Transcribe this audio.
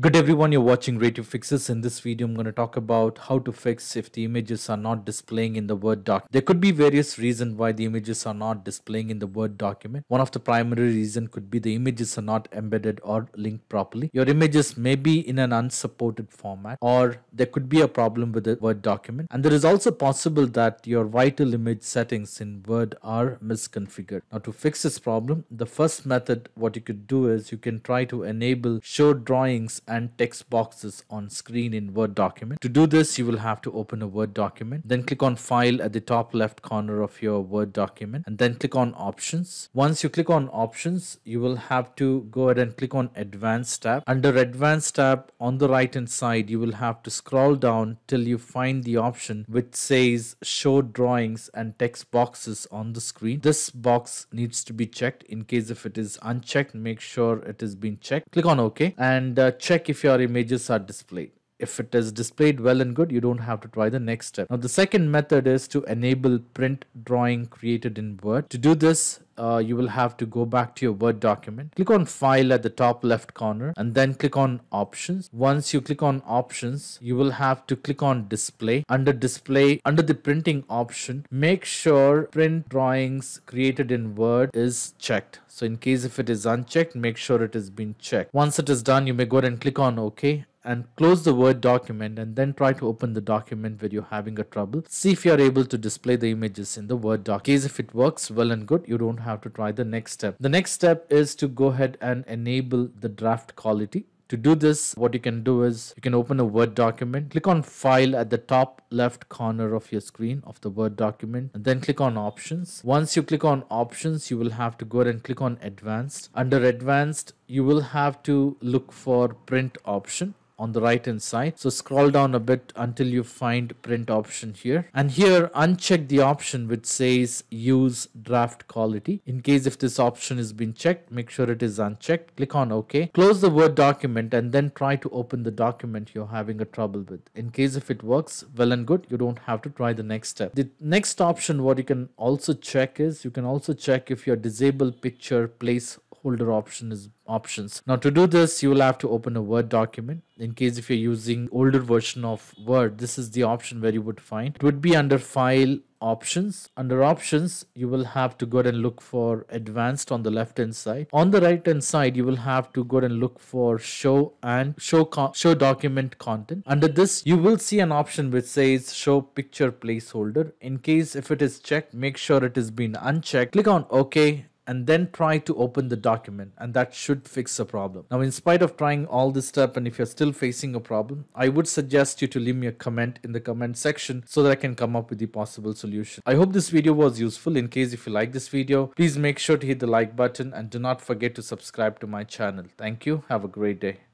Good everyone, you're watching Ray Tube Fixes. In this video, I'm going to talk about how to fix if the images are not displaying in the Word doc. There could be various reasons why the images are not displaying in the Word document. One of the primary reason could be the images are not embedded or linked properly. Your images may be in an unsupported format or there could be a problem with the Word document. And there is also possible that your vital image settings in Word are misconfigured. Now to fix this problem, the first method what you could do is you can try to enable show drawings and text boxes on screen in Word document. To do this, you will have to open a Word document, then click on File at the top left corner of your Word document, and then click on Options. Once you click on Options, you will have to go ahead and click on Advanced tab. Under Advanced tab on the right hand side, you will have to scroll down till you find the option which says Show Drawings and Text Boxes on the screen. This box needs to be checked. In case if it is unchecked, make sure it has been checked. Click on OK and uh, check check if your images are displayed. If it is displayed well and good, you don't have to try the next step. Now, the second method is to enable print drawing created in Word. To do this, uh, you will have to go back to your Word document. Click on File at the top left corner and then click on Options. Once you click on Options, you will have to click on Display. Under Display, under the printing option, make sure Print Drawings created in Word is checked. So in case if it is unchecked, make sure it has been checked. Once it is done, you may go ahead and click on OK and close the Word document and then try to open the document where you're having a trouble. See if you're able to display the images in the Word doc. In case if it works well and good, you don't have to try the next step. The next step is to go ahead and enable the draft quality. To do this, what you can do is you can open a Word document, click on File at the top left corner of your screen of the Word document, and then click on Options. Once you click on Options, you will have to go ahead and click on Advanced. Under Advanced, you will have to look for Print option on the right hand side. So scroll down a bit until you find print option here. And here uncheck the option which says use draft quality. In case if this option has been checked, make sure it is unchecked. Click on OK. Close the Word document and then try to open the document you're having a trouble with. In case if it works well and good, you don't have to try the next step. The next option what you can also check is you can also check if your disable picture place holder option is options. Now to do this, you will have to open a Word document. In case if you're using older version of Word, this is the option where you would find. It would be under File options under options you will have to go and look for advanced on the left hand side on the right hand side you will have to go and look for show and show show document content under this you will see an option which says show picture placeholder in case if it is checked make sure it has been unchecked click on ok and then try to open the document and that should fix the problem. Now in spite of trying all this stuff and if you're still facing a problem, I would suggest you to leave me a comment in the comment section so that I can come up with the possible solution. I hope this video was useful. In case if you like this video, please make sure to hit the like button and do not forget to subscribe to my channel. Thank you. Have a great day.